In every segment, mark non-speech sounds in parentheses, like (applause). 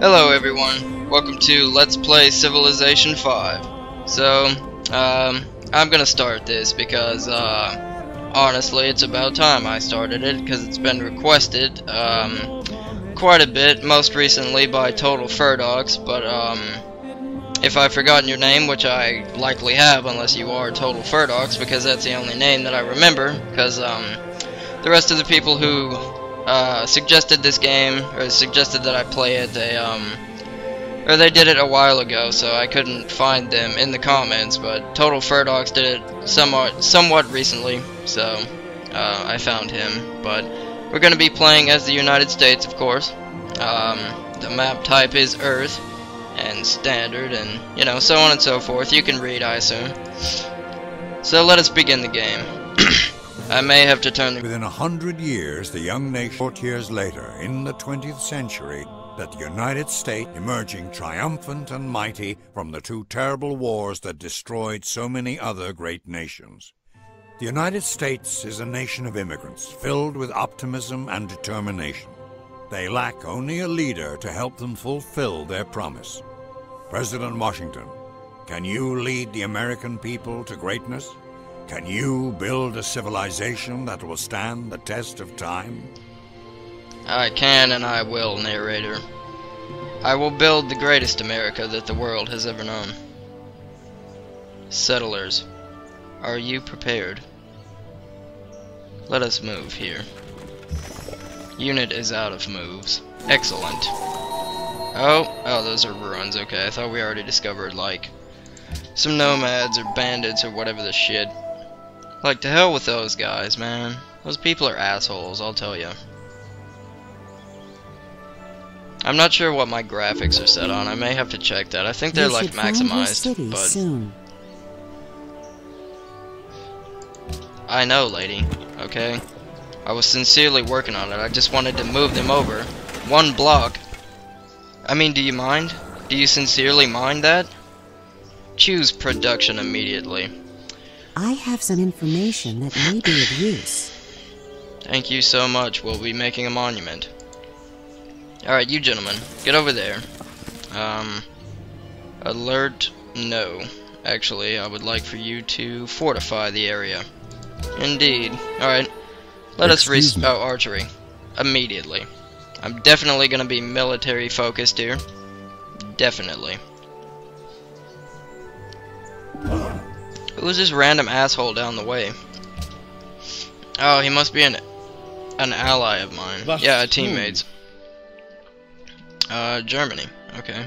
Hello everyone, welcome to Let's Play Civilization 5. So, um, I'm gonna start this because, uh, honestly it's about time I started it because it's been requested, um, quite a bit, most recently by Total Furdox, but, um, if I've forgotten your name, which I likely have unless you are Total Furdox, because that's the only name that I remember, because, um, the rest of the people who uh, suggested this game, or suggested that I play it, they, um, or they did it a while ago, so I couldn't find them in the comments, but Total Furdox did it somewhat, somewhat recently, so, uh, I found him, but we're gonna be playing as the United States, of course, um, the map type is Earth, and Standard, and, you know, so on and so forth, you can read, I assume. So let us begin the game. (clears throat) I may have to turn. Within a hundred years, the young nation, 40 years later, in the 20th century, that the United States, emerging triumphant and mighty from the two terrible wars that destroyed so many other great nations. The United States is a nation of immigrants, filled with optimism and determination. They lack only a leader to help them fulfill their promise. President Washington, can you lead the American people to greatness? Can you build a civilization that will stand the test of time? I can and I will, narrator. I will build the greatest America that the world has ever known. Settlers, are you prepared? Let us move here. Unit is out of moves. Excellent. Oh, oh, those are ruins. Okay, I thought we already discovered, like, some nomads or bandits or whatever the shit. Like, to hell with those guys, man. Those people are assholes, I'll tell you. I'm not sure what my graphics are set on. I may have to check that. I think they're like should find your maximized, but soon. I know, lady. Okay? I was sincerely working on it. I just wanted to move them over. One block. I mean, do you mind? Do you sincerely mind that? Choose production immediately. I have some information that may be of use. Thank you so much. We'll be making a monument. Alright, you gentlemen, get over there. Um, alert, no. Actually, I would like for you to fortify the area. Indeed. Alright, let us Excuse re- me. oh, archery. Immediately. I'm definitely gonna be military focused here. Definitely. Who's this random asshole down the way? Oh, he must be an an ally of mine. Was yeah, a teammates. Uh, Germany. Okay.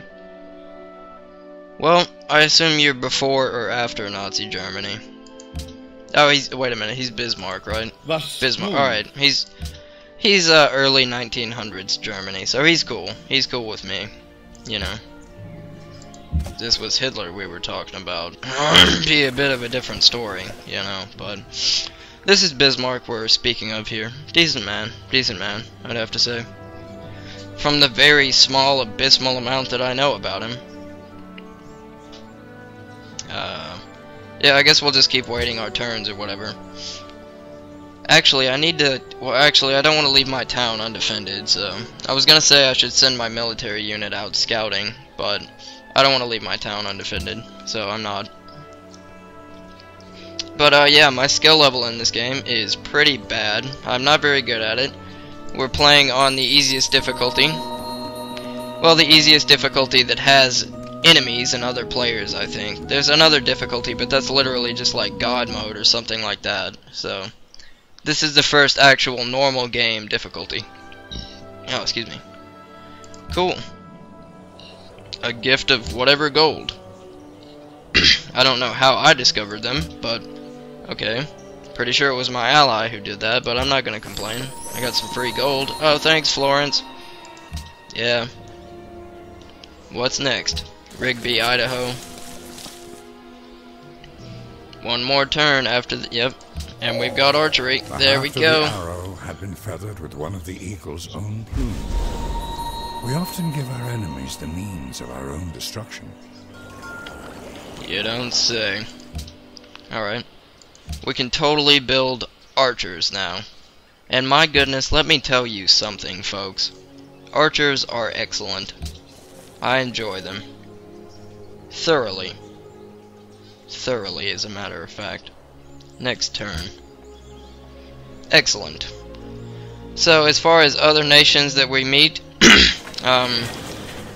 Well, I assume you're before or after Nazi Germany. Oh, he's wait a minute. He's Bismarck, right? Was Bismarck. tun? All right. He's he's uh, early 1900s Germany, so he's cool. He's cool with me. You know. This was Hitler we were talking about. (clears throat) Be a bit of a different story, you know. But this is Bismarck we're speaking of here. Decent man. Decent man. I'd have to say. From the very small, abysmal amount that I know about him. Uh, yeah, I guess we'll just keep waiting our turns or whatever. Actually, I need to. Well, actually, I don't want to leave my town undefended, so. I was gonna say I should send my military unit out scouting, but I don't want to leave my town undefended, so I'm not. But, uh, yeah, my skill level in this game is pretty bad. I'm not very good at it. We're playing on the easiest difficulty. Well, the easiest difficulty that has enemies and other players, I think. There's another difficulty, but that's literally just like God mode or something like that. So, this is the first actual normal game difficulty. Oh, excuse me. Cool. A gift of whatever gold. (clears throat) I don't know how I discovered them, but okay. Pretty sure it was my ally who did that, but I'm not gonna complain. I got some free gold. Oh, thanks, Florence. Yeah. What's next? Rigby, Idaho. One more turn after the. Yep. And we've got archery. The There we go. The arrow had been feathered with one of the eagle's own plumes. We often give our enemies the means of our own destruction. You don't say. Alright. We can totally build archers now. And my goodness, let me tell you something, folks. Archers are excellent. I enjoy them. Thoroughly. Thoroughly, as a matter of fact. Next turn. Excellent. So, as far as other nations that we meet, (clears throat) um,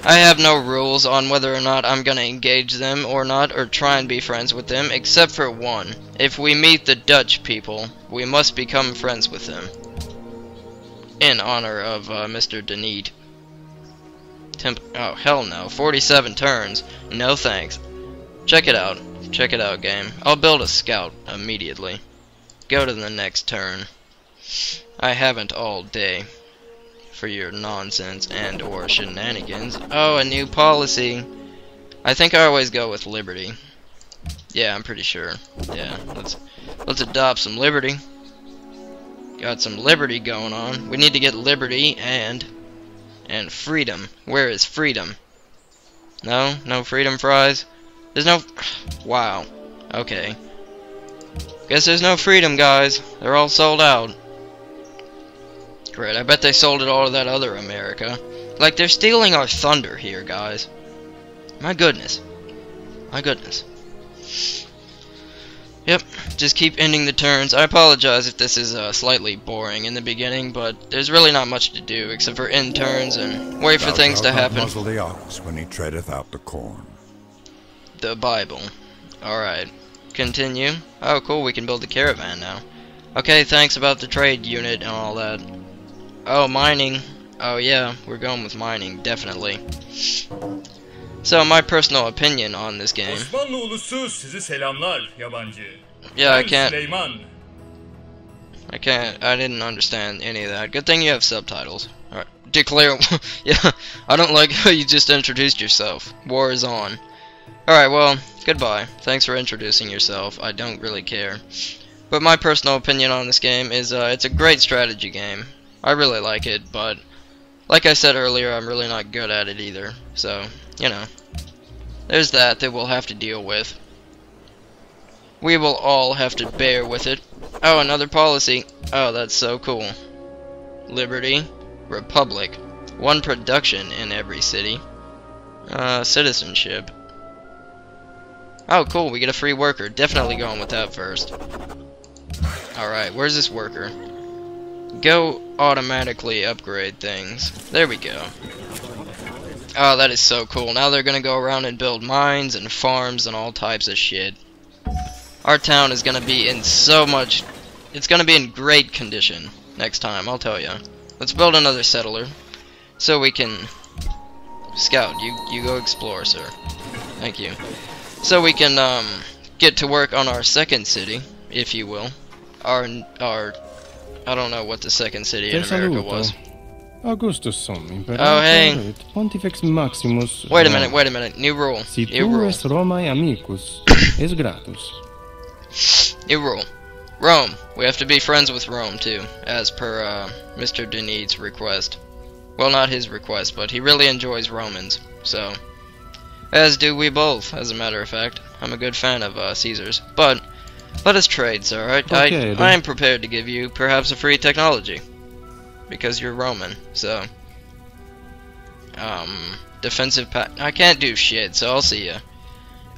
I have no rules on whether or not I'm gonna engage them or not, or try and be friends with them, except for one. If we meet the Dutch people, we must become friends with them. In honor of uh, Mr. Denede. Temp oh, hell no. 47 turns. No thanks. Check it out. Check it out, game. I'll build a scout immediately. Go to the next turn. I haven't all day for your nonsense and or shenanigans. Oh, a new policy. I think I always go with liberty. Yeah, I'm pretty sure. Yeah, let's let's adopt some liberty. Got some liberty going on. We need to get liberty and and freedom. Where is freedom? No, no freedom fries. There's no. (sighs) Wow. Okay. Guess there's no freedom, guys. They're all sold out. Great. I bet they sold it all to that other America. Like they're stealing our thunder here, guys. My goodness. My goodness. Yep, just keep ending the turns. I apologize if this is uh, slightly boring in the beginning, but there's really not much to do except for end turns and wait for Thou things to happen. Muzzle the ox when he treadeth out the corn. The Bible. Alright. Continue. Oh, cool, we can build the caravan now. Okay, thanks about the trade unit and all that. Oh, mining. Oh, yeah, we're going with mining, definitely. So, my personal opinion on this game. Sizi selamlar yabancı. Yeah, I can't. Süleyman. I can't. I didn't understand any of that. Good thing you have subtitles. Alright. Declare. (laughs) yeah, I don't like how you just introduced yourself. War is on. Alright, well, goodbye. Thanks for introducing yourself. I don't really care. But my personal opinion on this game is uh, it's a great strategy game. I really like it, but like I said earlier, I'm really not good at it either. So, you know. There's that that we'll have to deal with. We will all have to bear with it. Oh, another policy. Oh, that's so cool. Liberty, Republic, one production in every city. Uh, citizenship. Oh, cool, we get a free worker. Definitely going with that first. Alright, where's this worker? Go automatically upgrade things. There we go. Oh, that is so cool. Now they're gonna go around and build mines and farms and all types of shit. Our town is gonna be in so much... It's gonna be in great condition next time, I'll tell you. Let's build another settler. So we can... Scout, you, you go explore, sir. Thank you. So we can, um, get to work on our second city, if you will. Our, our... I don't know what the second city in America was. Augustus Oh, hey. et pontifex maximus. Wait a minute, wait a minute. New rule. Si New rule. est Romae amicus, (coughs) es gratus. New rule. Rome. We have to be friends with Rome too, as per uh, Mr. Denede's request. Well, not his request, but he really enjoys Romans, so. As do we both, as a matter of fact. I'm a good fan of uh, Caesar's. But, let us trade, sir. I, okay, I, I am prepared to give you perhaps a free technology. Because you're Roman, so. Um, defensive pa- I can't do shit, so I'll see ya.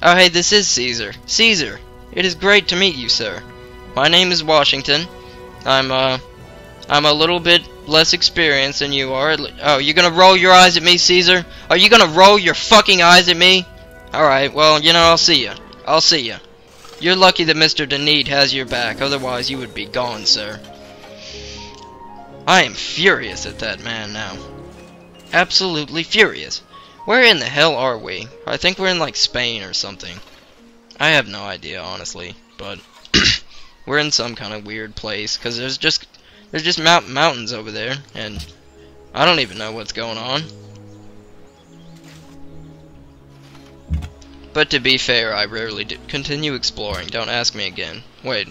Oh, hey, this is Caesar. Caesar! It is great to meet you, sir. My name is Washington. I'm, uh, I'm a little bit less experienced than you are. Oh, you gonna roll your eyes at me, Caesar? Are you gonna roll your fucking eyes at me? Alright, well, you know, I'll see ya. I'll see ya. You're lucky that Mr. Denede has your back, otherwise you would be gone, sir. I am furious at that man now. Absolutely furious. Where in the hell are we? I think we're in, like, Spain or something. I have no idea, honestly, but (clears throat) we're in some kind of weird place because there's just there's just mount mountains over there, and I don't even know what's going on. But to be fair, I rarely do. Continue exploring. Don't ask me again. Wait.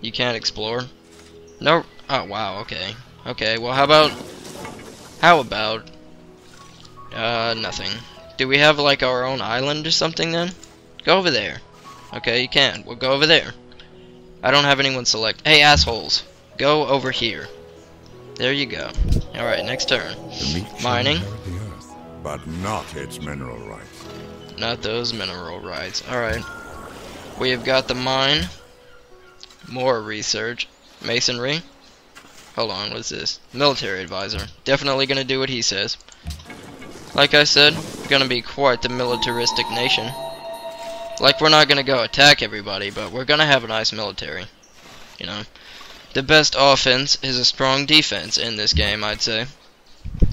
You can't explore? No. Oh wow. Okay. Okay. Well, how about how about uh nothing? Do we have like our own island or something then? Go over there. Okay, you can. We'll go over there. I don't have anyone select. Hey, assholes. Go over here. There you go. Alright, next turn. The meek shall Mining. the earth, but not its mineral rights. Not those mineral rights. Alright. We have got the mine. More research. Masonry. Hold on, what's this? Military advisor. Definitely gonna do what he says. Like I said, gonna be quite the militaristic nation. Like we're not gonna go attack everybody, but we're gonna have a nice military. You know. The best offense is a strong defense in this game, I'd say.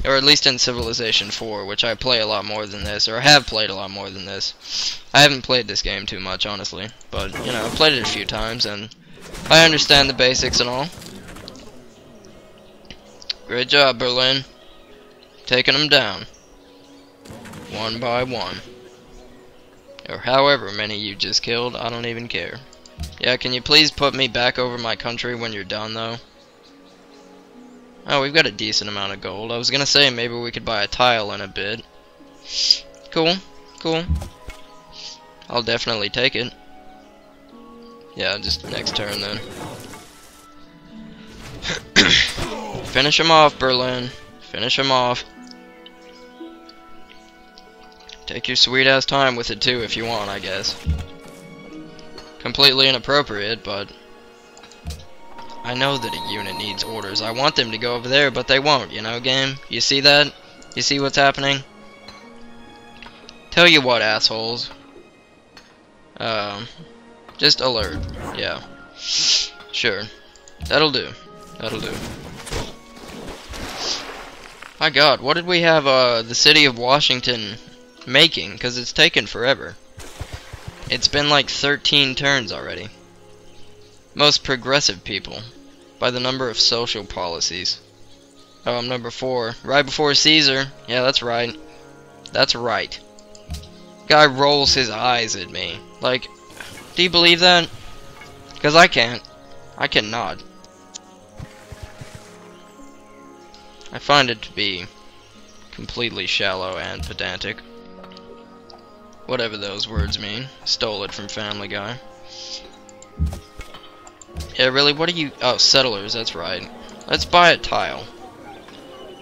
Or at least in Civilization 4, which I play a lot more than this, or have played a lot more than this. I haven't played this game too much, honestly. But, you know, I've played it a few times, and I understand the basics and all. Great job, Berlin. Taking them down. One by one. Or however many you just killed, I don't even care. Yeah, can you please put me back over my country when you're done, though? Oh, we've got a decent amount of gold. I was gonna say maybe we could buy a tile in a bit. Cool, cool. I'll definitely take it. Yeah, just next turn then. (coughs) Finish him off, Berlin. Finish him off. Take your sweet ass time with it too if you want, I guess. Completely inappropriate, but I know that a unit needs orders. I want them to go over there, but they won't, you know, game? You see that? You see what's happening? Tell you what, assholes. Um, just alert. Yeah. Sure. That'll do. That'll do. My god, what did we have uh, the city of Washington making? Because it's taken forever. It's been like 13 turns already. Most progressive people. By the number of social policies. Oh, I'm number 4. Right before Caesar. Yeah, that's right. That's right. Guy rolls his eyes at me. Like, do you believe that? Because I can't. I cannot. I find it to be completely shallow and pedantic. Whatever those words mean. Stole it from Family Guy. Yeah, really, what are you... Oh, settlers, that's right. Let's buy a tile.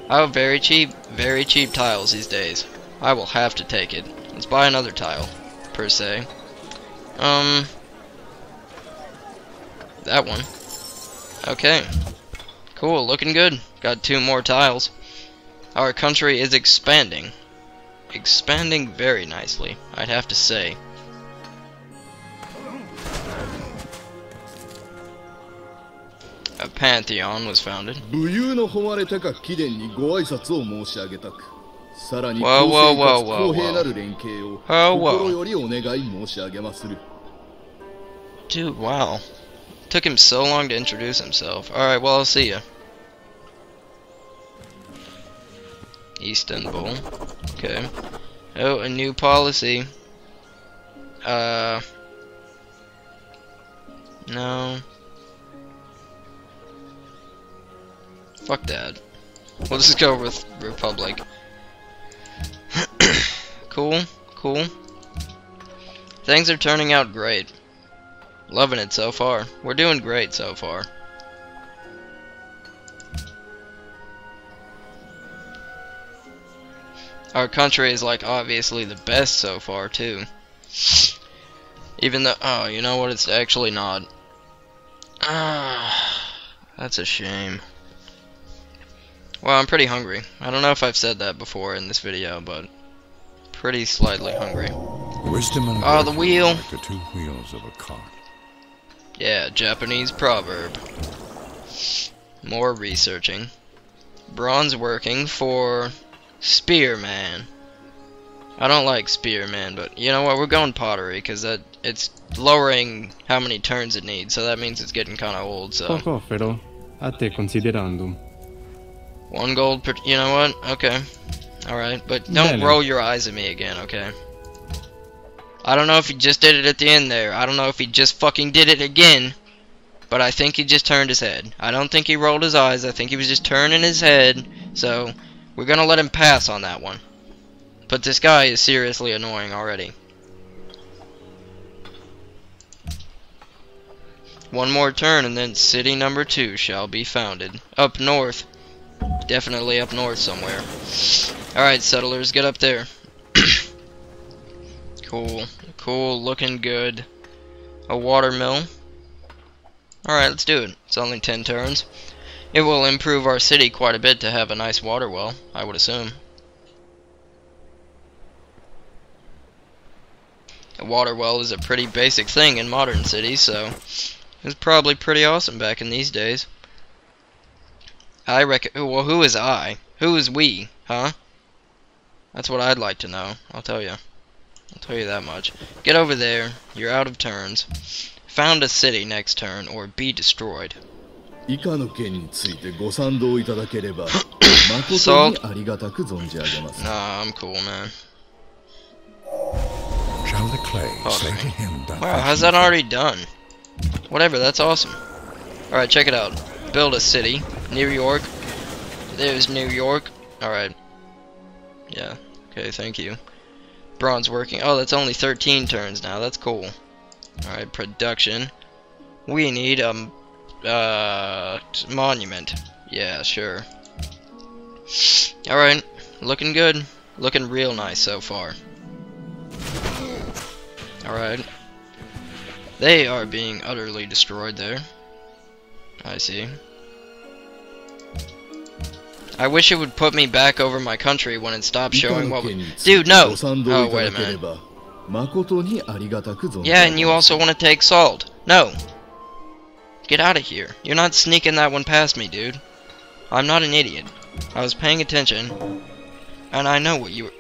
Have very cheap, very cheap tiles these days. I will have to take it. Let's buy another tile, per se. Um... That one. Okay. Cool, looking good. Got two more tiles. Our country is expanding. Expanding very nicely, I'd have to say. pantheon was founded. 武勇の誉れ高き殿にご挨拶を申し上げたくさらに公 Whoa, 正 whoa, か whoa, つ whoa, 公平なる連携を Whoa, whoa. 心よりお願い申し上げまする Dude, wow. Took him so long to introduce himself. Alright, well, I'll see ya. Istanbul. Okay. Oh, a new policy. Uh. No. Fuck that. We'll just go with Republic. (coughs) cool, cool. Things are turning out great. Loving it so far. We're doing great so far. Our country is like obviously the best so far too. Even though, oh, you know what? It's actually not. Ah, that's a shame. Well, I'm pretty hungry. I don't know if I've said that before in this video, but pretty slightly hungry. Wisdom and Oh, the wheel. like the two wheels of a cart. Yeah, Japanese proverb. More researching. Bronze working for Spearman. I don't like Spearman, but you know what? We're going pottery because that it's lowering how many turns it needs, so that means it's getting kind of old. So Cocofero, a te considerandum. One gold per. You know what? Okay, all right, but don't roll your eyes at me again, okay? I don't know if he just did it at the end there. I don't know if he just fucking did it again. But I think he just turned his head. I don't think he rolled his eyes. I think he was just turning his head. So, we're gonna let him pass on that one. But this guy is seriously annoying already. One more turn and then city number two shall be founded. Up north. Definitely up north somewhere. Alright, settlers, get up there. (coughs) cool. Cool, looking good. A water mill. Alright, let's do it. It's only 10 turns. It will improve our city quite a bit to have a nice water well, I would assume. A water well is a pretty basic thing in modern cities, so it's probably pretty awesome back in these days. I reckon. Well, who is I? Who is we? Huh? That's what I'd like to know. I'll tell you. I'll tell you that much. Get over there. You're out of turns. Found a city next turn, or be destroyed. (clears throat) Salt. Nah, I'm cool, man. Shall the clay say to him that wow, how's that already done? Whatever, that's awesome. Alright, check it out. Build a city. New York. There's New York. Alright. Yeah. Okay, thank you. Bronze working. Oh, that's only 13 turns now. That's cool. Alright, production. We need a um, uh, monument. Yeah, sure. Alright. Looking good. Looking real nice so far. Alright. They are being utterly destroyed there. I see. I wish it would put me back over my country when it stopped showing what we... Dude, no! Oh, wait a minute. Yeah, and you also want to take salt. No! Get out of here. You're not sneaking that one past me, dude. I'm not an idiot. I was paying attention, and I know what you...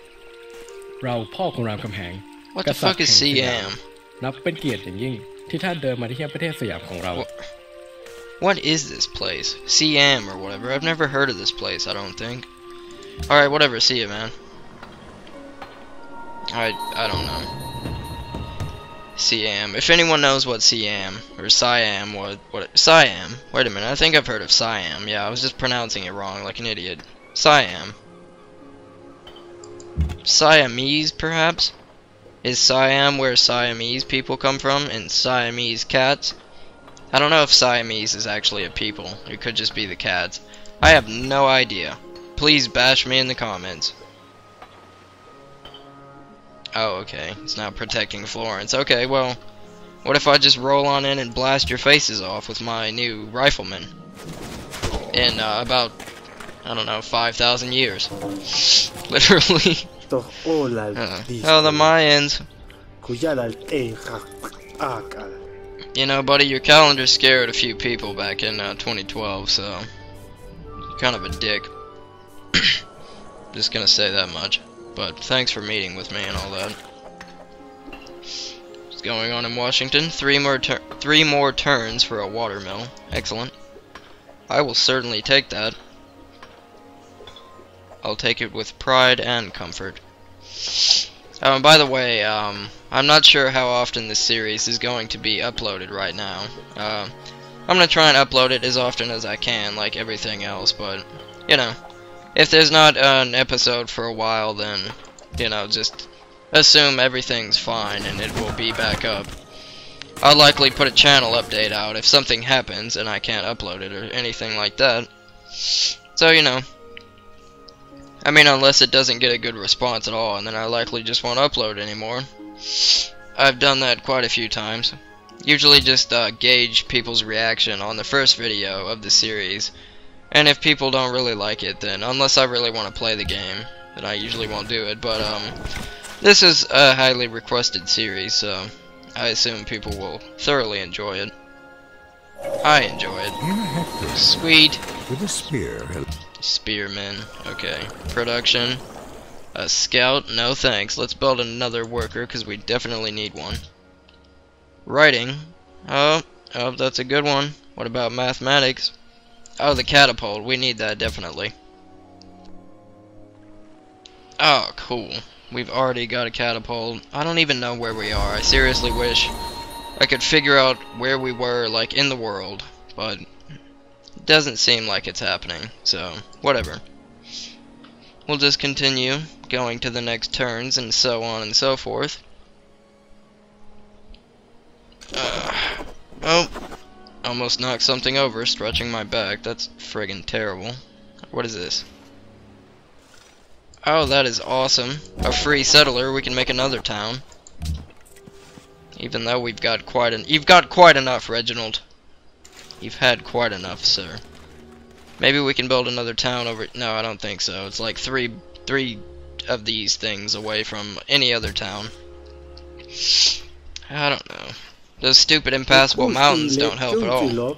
เราพ่อของรามคำแหง What the fuck is CM? What? What is this place? CM or whatever. I've never heard of this place, I don't think. Alright, whatever. See you, man. I, I don't know. CM. If anyone knows what CM or Siam what what Siam. Wait a minute. I think I've heard of Siam. Yeah, I was just pronouncing it wrong like an idiot. Siam. Siamese, perhaps? Is Siam where Siamese people come from and Siamese cats? I don't know if Siamese is actually a people. It could just be the cats. I have no idea. Please bash me in the comments. Oh, okay. It's now protecting Florence. Okay, well, what if I just roll on in and blast your faces off with my new rifleman? In uh, about, I don't know, 5,000 years. (laughs) Literally. Uh, oh, the Mayans. You know, buddy, your calendar scared a few people back in uh, 2012, so you're kind of a dick. (coughs) Just gonna say that much. But thanks for meeting with me and all that. What's going on in Washington? Three more three more turns for a watermill. Excellent. I will certainly take that. I'll take it with pride and comfort. Oh, and by the way, um, I'm not sure how often this series is going to be uploaded right now. Uh, I'm gonna try and upload it as often as I can, like everything else, but, you know, if there's not an episode for a while, then, you know, just assume everything's fine and it will be back up. I'll likely put a channel update out if something happens and I can't upload it or anything like that. So, you know, I mean, unless it doesn't get a good response at all, and then I likely just won't upload anymore. I've done that quite a few times. Usually just uh, gauge people's reaction on the first video of the series. And if people don't really like it, then unless I really want to play the game, then I usually won't do it. But um, this is a highly requested series, so I assume people will thoroughly enjoy it. I enjoy it. Sweet. with a spear Spearman. Okay. Production. A scout. No thanks. Let's build another worker because we definitely need one. Writing. Oh, oh, that's a good one. What about mathematics? Oh, the catapult. We need that definitely. Oh, cool. We've already got a catapult. I don't even know where we are. I seriously wish I could figure out where we were, like, in the world. But it doesn't seem like it's happening, so whatever. We'll just continue going to the next turns and so on and so forth. Uh, oh, almost knocked something over, stretching my back. That's friggin' terrible. What is this? Oh, that is awesome. A free settler. We can make another town. Even though we've got quite an you've got quite enough, Reginald. You've had quite enough, sir. Maybe we can build another town over no, I don't think so. It's like three three of these things away from any other town. I don't know. Those stupid impassable mountains don't help at all.